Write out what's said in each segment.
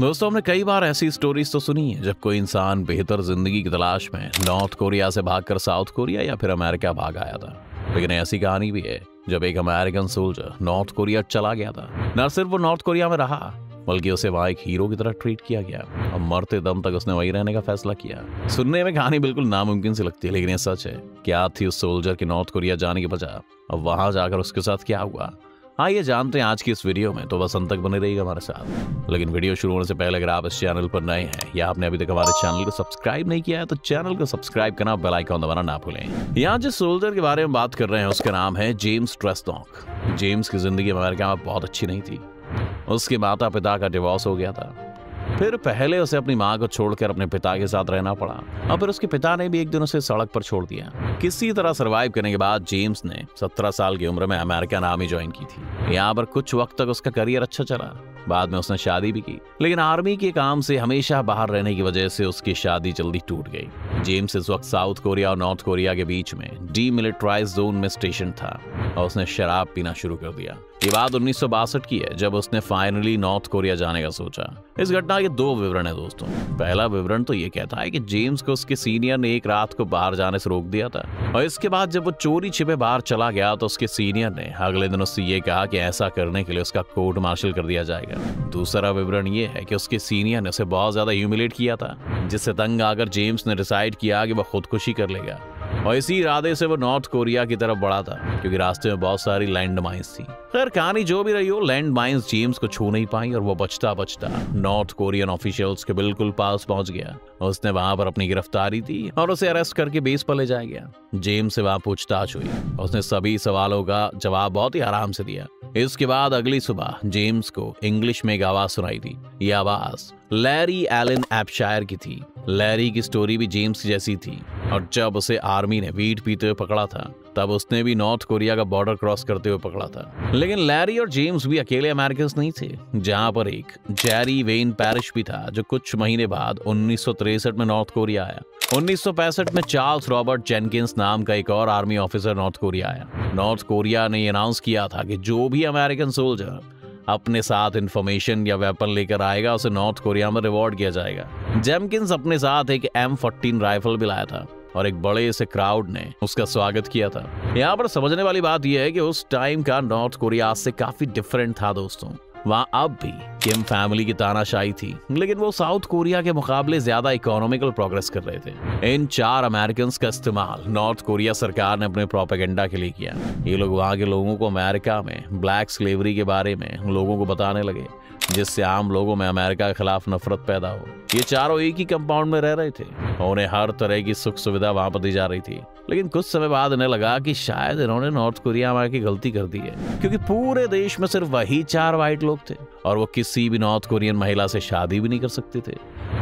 दोस्तों, हमने कई बार ऐसी स्टोरीज तो सुनी है, जब कोई इंसान बेहतर ज़िंदगी की तलाश में नॉर्थ कोरिया से भागकर साउथ कोरिया या फिर अमेरिका भाग आया था। लेकिन ऐसी कहानी भी है, जब एक अमेरिकन सोल्जर नॉर्थ कोरिया चला गया था। न सिर्फ़ वो नॉर्थ कोरिया में रहा, बल्कि उसे वहाँ एक हीरो की तरह ट्रीट किया गया। और मरते दम तक उसने वहीं रहने का फैसला किया। सुनने में कहानी बिल्कुल नामुमकिन सी लगती है, लेकिन ये सच है। क्या थी उस सोल्जर की नॉर्थ कोरिया जाने की वजह और वहाँ जाकर उसके साथ क्या हुआ? आइए जानते हैं आज की इस वीडियो में तो बस अंत तक बने रहिएगा हमारे साथ। लेकिन वीडियो शुरू होने से पहले अगर आप इस चैनल पर नए हैं, या आपने अभी तक हमारे चैनल को सब्सक्राइब नहीं किया है तो चैनल को सब्सक्राइब करना बेल आइकन दबाना ना भूलें। यहाँ जिस सोल्जर के बारे में बात कर रहे हैं, उसका नाम है जेम्स ट्रेस्टॉक जेम्स की ज़िंदगी अमेरिका में बहुत अच्छी नहीं थी। उसके माता पिता का डिवोर्स हो गया था। फिर पहले उसे अपनी माँ को छोड़कर अपने पिता के साथ रहना पड़ा। और फिर उसके पिता ने भी एक दिन उसे सड़क पर छोड़ दिया। किसी तरह सरवाइव करने के बाद जेम्स ने 17 साल की उम्र में अमेरिकन आर्मी ज्वाइन की थी। यहाँ पर कुछ वक्त तक उसका करियर अच्छा चला। बाद में उसने शादी भी की। लेकिन आर्मी के काम से हमेशा बाहर रहने की वजह से उसकी शादी जल्दी टूट गई। जेम्स इस वक्त साउथ कोरिया और नॉर्थ कोरिया के बीच में डीमिलिटराइज जोन में स्टेशन था और उसने शराब पीना शुरू कर दिया। ये बात उन्नीस की है, जब उसने फाइनली नॉर्थ कोरिया जाने का सोचा। इस घटना के दो विवरण है दोस्तों। पहला विवरण तो ये कहता है कि जेम्स को उसके सीनियर ने एक रात को बाहर जाने से रोक दिया था। और इसके बाद जब वो चोरी छिपे बाहर चला गया तो उसके सीनियर ने अगले दिन उससे ये कहा कि ऐसा करने के लिए उसका कोर्ट मार्शल कर दिया जाएगा। दूसरा विवरण ये है कि उसके सीनियर ने उसे बहुत ज़्यादा ह्यूमिलेट किया था, जिससे तंग आकर जेम्स ने डिसाइड किया कि वह खुदकुशी कर लेगा। और इसी इरादे से वो नॉर्थ कोरिया की तरफ़ बढ़ा था, क्योंकि रास्ते में बहुत सारी लैंड माइन्स थी। खैर, कहानी जो भी रही हो लैंड माइन्स जेम्स को छू नहीं पाई और वो बचता बचता नॉर्थ कोरियन ऑफिशियल्स के बिल्कुल पास पहुँच गया। उसने वहाँ पर अपनी गिरफ्तारी दी और उसे अरेस्ट करके बेस पर ले जाया गया। जेम्स से वहाँ पूछताछ हुई। उसने सभी सवालों का जवाब बहुत ही आराम से दिया। इसके बाद अगली सुबह जेम्स को इंग्लिश में एक आवाज़ सुनाई दी। ये आवाज़ लैरी एलन एपशायर की थी। लैरी की स्टोरी भी जेम्स जैसी थी। और जब उसे आर्मी ने वीट पीते हुए पकड़ा था, तब उसने भी नॉर्थ कोरिया का बॉर्डर क्रॉस करते हुए पकड़ा था। लेकिन लैरी और जेम्स भी अकेले अमेरिकन नहीं थे, जहाँ पर एक जेरी वेन पैरिश भी था, जो कुछ महीने बाद उन्नीस में नॉर्थ कोरिया आया। उन्नीस में चार्ल्स रॉबर्ट जेनकिंस नाम का एक और आर्मी ऑफिसर नॉर्थ कोरिया आया नॉर्थ कोरिया ने अनाउंस किया था कि जो भी अमेरिकन सोल्जर अपने साथ इंफॉर्मेशन या वेपन लेकर आएगा, उसे नॉर्थ कोरिया में रिवॉर्ड किया जाएगा। जेमकिंस अपने साथ एक एम फोर्टीन राइफल भी लाया था और एक बड़े से क्राउड ने उसका स्वागत किया था। यहाँ पर समझने वाली बात यह है कि उस टाइम का नॉर्थ कोरिया आज से काफ़ी डिफरेंट था दोस्तों। वहाँ अब भी किम फैमिली की तानाशाही थी, लेकिन वो साउथ कोरिया के मुकाबले ज़्यादा इकोनॉमिकल प्रोग्रेस कर रहे थे। इन चार अमेरिकन का इस्तेमाल नॉर्थ कोरिया सरकार ने अपने प्रोपेगेंडा के लिए किया। ये लोग वहाँ के लोगों को अमेरिका में ब्लैक स्लेवरी के बारे में लोगों को बताने लगे। जिससे आम लोगों में अमेरिका के खिलाफ नफरत पैदा हो। ये चारों एक ही कंपाउंड में रह रहे थे और उन्हें हर तरह की सुख सुविधा वहाँ पर दी जा रही थी। लेकिन कुछ समय बाद इन्हें लगा कि शायद इन्होंने नॉर्थ कोरिया में की गलती कर दी है, क्योंकि पूरे देश में सिर्फ़ वही चार व्हाइट लोग थे और वो किसी भी नॉर्थ कोरियन महिला से शादी भी नहीं कर सकते थे।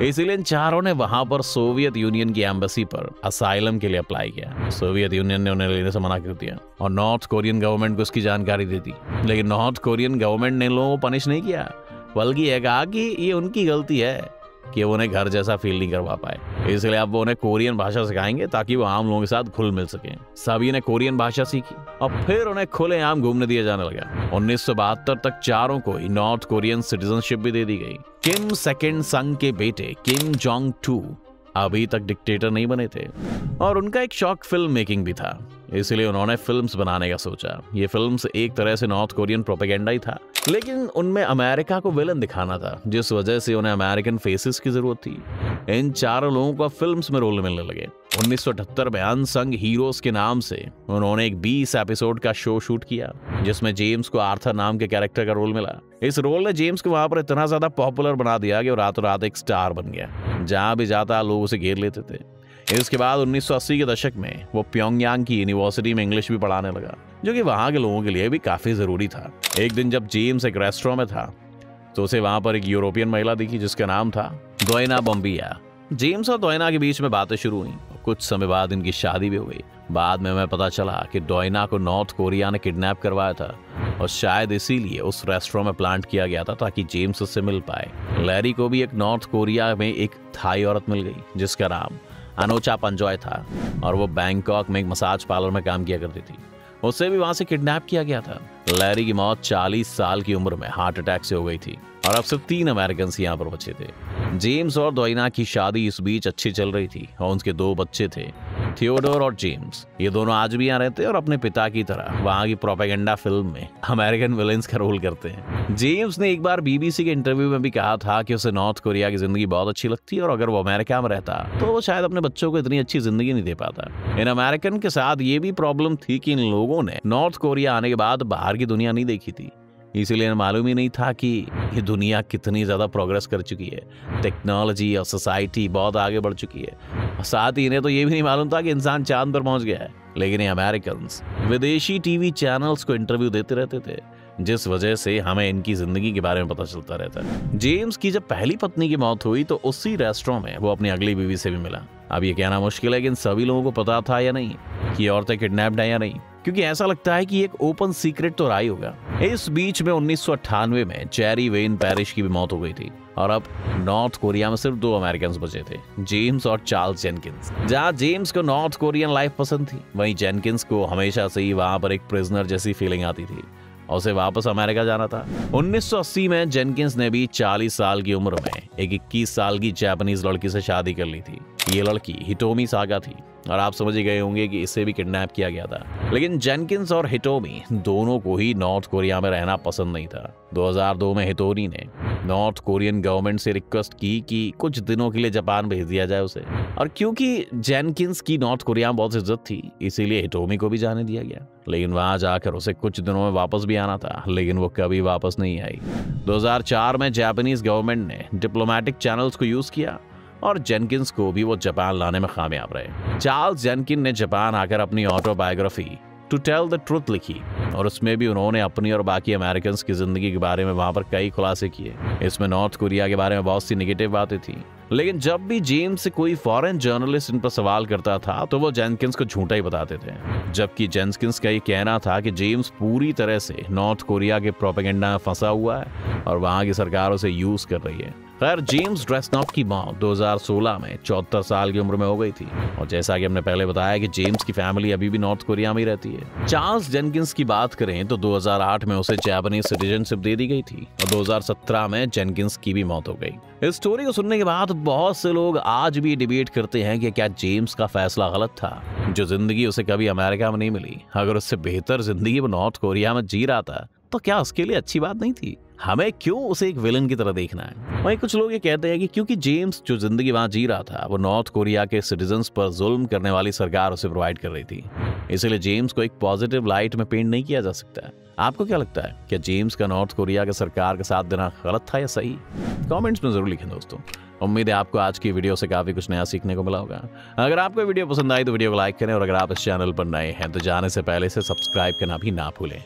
इसीलिए इन चारों ने वहाँ पर सोवियत यूनियन की एम्बेसी पर असाइलम के लिए अप्लाई किया। सोवियत यूनियन ने उन्हें लेने से मना कर दिया और नॉर्थ कोरियन गवर्नमेंट को उसकी जानकारी दे दी। लेकिन नॉर्थ कोरियन गवर्नमेंट ने लोगों को पनिश नहीं किया। बल्कि ये कहा कि ये उनकी गलती है कि वो उन्हें घर जैसा फील नहीं करवा पाए। इसलिए अब वो उन्हें कोरियन भाषा सिखाएँगे ताकि वो आम लोगों के साथ खुल मिल सके। सभी ने कोरियन भाषा सीखी और फिर उन्हें खुले आम घूमने दिया जाने लगा। उन्नीस सौ बहत्तर तक चारों को ही नॉर्थ कोरियन सिटीजनशिप भी दे दी गई। किम सेकेंड संग के बेटे किम जोंग टू अभी तक डिक्टेटर नहीं बने थे। और उनका एक शौक फ़िल्म मेकिंग भी था। इसलिए उन्होंने फिल्म्स बनाने का सोचा। ये फिल्म्स एक तरह से नॉर्थ कोरियन प्रोपेगेंडा ही था। लेकिन उनमें अमेरिका को विलन दिखाना था, जिस वजह से उन्हें अमेरिकन फेसेस की ज़रूरत थी। इन चारों लोगों को फिल्म्स में रोल मिलने लगे। 1978 में अनसंग हीरोज के नाम से उन्होंने एक 20 एपिसोड का शो शूट किया, जिसमें जेम्स को आर्थर नाम के कैरेक्टर का रोल मिला। इस रोल ने जेम्स को वहाँ पर इतना ज़्यादा पॉपुलर बना दिया कि वो रातों रात एक स्टार बन गया, जहाँ भी जाता लोग उसे घेर लेते थे। इसके बाद 1980 के दशक में वो प्योंगयांग की यूनिवर्सिटी में इंग्लिश भी पढ़ाने लगा, जो कि वहाँ के लोगों के लिए भी काफ़ी ज़रूरी था। एक दिन जब जेम्स एक रेस्टोरेंट में था तो उसे वहाँ पर एक यूरोपियन महिला दिखी जिसका नाम था दोयना बम्बिया जेम्स और दोयना के बीच में बातें शुरू हुई। कुछ समय बाद इनकी शादी भी हुई बाद में हमें पता चला कि डोयना को नॉर्थ कोरिया ने किडनैप करवाया था और शायद इसीलिए उस रेस्टोरेंट में प्लांट किया गया था ताकि जेम्स उससे मिल पाए। लैरी को भी एक नॉर्थ कोरिया में एक थाई औरत मिल गई, जिसका नाम अनोचा पंजॉय था और वो बैंकॉक में एक मसाज पार्लर में काम किया करती थी। उसे भी वहाँ से किडनैप किया गया था। लैरी की मौत 40 साल की उम्र में हार्ट अटैक से हो गई थी। और अब सिर्फ़ तीन अमेरिकन यहाँ पर बचे थे। जेम्स और दोइना की शादी इस बीच अच्छी चल रही थी और उनके दो बच्चे थे, थियोडोर और जेम्स। ये दोनों आज भी यहाँ रहते हैं और अपने पिता की तरह वहाँ की प्रोपेगेंडा फ़िल्म में अमेरिकन विलेंस का रोल करते हैं। जेम्स ने एक बार बीबीसी के इंटरव्यू में भी कहा था कि उसे नॉर्थ कोरिया की ज़िंदगी बहुत अच्छी लगती है और अगर वो अमेरिका में रहता तो वो शायद अपने बच्चों को इतनी अच्छी ज़िंदगी नहीं दे पाता। इन अमेरिकन के साथ ये भी प्रॉब्लम थी कि इन लोगों ने नॉर्थ कोरिया आने के बाद बाहर की दुनिया नहीं देखी थी। इसीलिए मालूम ही नहीं था कि ये दुनिया कितनी ज़्यादा प्रोग्रेस कर चुकी है। टेक्नोलॉजी और सोसाइटी बहुत आगे बढ़ चुकी है। साथ ही इन्हें तो ये भी नहीं मालूम था कि इंसान चाँद पर पहुँच गया है। लेकिन ये अमेरिकन विदेशी टीवी चैनल्स को इंटरव्यू देते रहते थे। जिस वजह से हमें इनकी ज़िंदगी के बारे में पता चलता रहता है। जेम्स की जब पहली पत्नी की मौत हुई तो उसी रेस्टोरेंट में वो अपनी अगली बीवी से भी मिला। अब ये कहना मुश्किल है कि इन सभी लोगों को पता था या नहीं, कि औरतें किडनैप्ड है या नहीं, क्योंकि ऐसा लगता है कि एक ओपन सीक्रेट तो रहा होगा। इस बीच में उन्नीस में चेरी वेन पैरिश की भी मौत हो गई थी, और अब नॉर्थ कोरिया में सिर्फ़ दो अमेरिकन बचे थे, जेम्स और चार्ल्स जेनकिंस जहाँ जेम्स को नॉर्थ कोरियन लाइफ पसंद थी, वहीं जेनकिंस को हमेशा से ही वहाँ पर एक प्रिजनर जैसी फीलिंग आती थी। और उसे वापस अमेरिका जाना था। 1980 में जेनकिंस ने भी 40 साल की उम्र में एक 21 साल की जापानीज लड़की से शादी कर ली थी। ये लड़की हिटोमी सागा थी। और आप समझ ही गए होंगे कि इसे भी किडनैप किया गया था। लेकिन जेनकिंस और हिटोमी दोनों को ही नॉर्थ कोरिया में रहना पसंद नहीं था। 2002 में हिटोरी ने नॉर्थ कोरियन गवर्नमेंट से रिक्वेस्ट की कि कुछ दिनों के लिए जापान भेज दिया जाए उसे। और क्योंकि जेनकिंस की नॉर्थ कोरिया में बहुत इज़्ज़त थी, इसीलिए हिटोमी को भी जाने दिया गया। लेकिन वहाँ जाकर उसे कुछ दिनों में वापस भी आना था, लेकिन वो कभी वापस नहीं आई। 2004 में जापानीज गवर्नमेंट ने डिप्लोमेटिक चैनल्स को यूज़ किया और जेनकिंस को भी वो जापान लाने में कामयाब रहे। चार्ल्स जेनकिन ने जापान आकर अपनी autobiography to tell the truth लिखी। और उसमें भी उन्होंने अपनी और बाकी अमेरिकन की ज़िंदगी के बारे में वहाँ पर कई खुलासे किए। इसमें नॉर्थ कोरिया के बारे में बहुत सी निगेटिव बातें थी। लेकिन जब भी जेम्स से कोई फॉरेन जर्नलिस्ट इन पर सवाल करता था तो वो जेनकिंस को झूठा ही बताते थे। जबकि जेनकिंस का ये कहना था कि जेम्स पूरी तरह से नॉर्थ कोरिया के प्रोपेगेंडा में फंसा हुआ है और वहाँ की सरकार उसे यूज़ कर रही है। खैर जेम्स ड्रेसनॉप की मौत 2016 में चौहत्तर साल की उम्र में हो गई थी। और जैसा कि हमने पहले बताया कि जेम्स की फैमिली अभी भी नॉर्थ कोरिया में ही रहती है। चार्ल्स जेनकिंस की बात करें तो 2008 में उसे जापानीज सिटीजनशिप दे दी गई थी और 2017 में जेनकिंस की भी मौत हो गई। इस स्टोरी को सुनने के बाद बहुत से लोग आज भी डिबेट करते हैं कि क्या जेम्स का फैसला गलत था, जो ज़िंदगी उसे कभी अमेरिका में नहीं मिली। अगर उससे बेहतर ज़िंदगी वो नॉर्थ कोरिया में जी रहा था तो क्या उसके लिए अच्छी बात नहीं थी? हमें क्यों उसे एक विलन की तरह देखना है? वहीं कुछ लोग ये कहते हैं कि क्योंकि जेम्स जो ज़िंदगी वहाँ जी रहा था, वो नॉर्थ कोरिया के सिटीजन पर जुल्म करने वाली सरकार उसे प्रोवाइड कर रही थी। इसलिए जेम्स को एक पॉजिटिव लाइट में पेंट नहीं किया जा सकता। आपको क्या लगता है, क्या जेम्स का नॉर्थ कोरिया के सरकार के साथ देना गलत था या सही? कमेंट्स में ज़रूर लिखें दोस्तों। उम्मीद है आपको आज की वीडियो से काफ़ी कुछ नया सीखने को मिला होगा। अगर आपको वीडियो पसंद आई तो वीडियो को लाइक करें और अगर आप इस चैनल पर नए हैं तो जाने से पहले से सब्सक्राइब करना भी ना भूलें।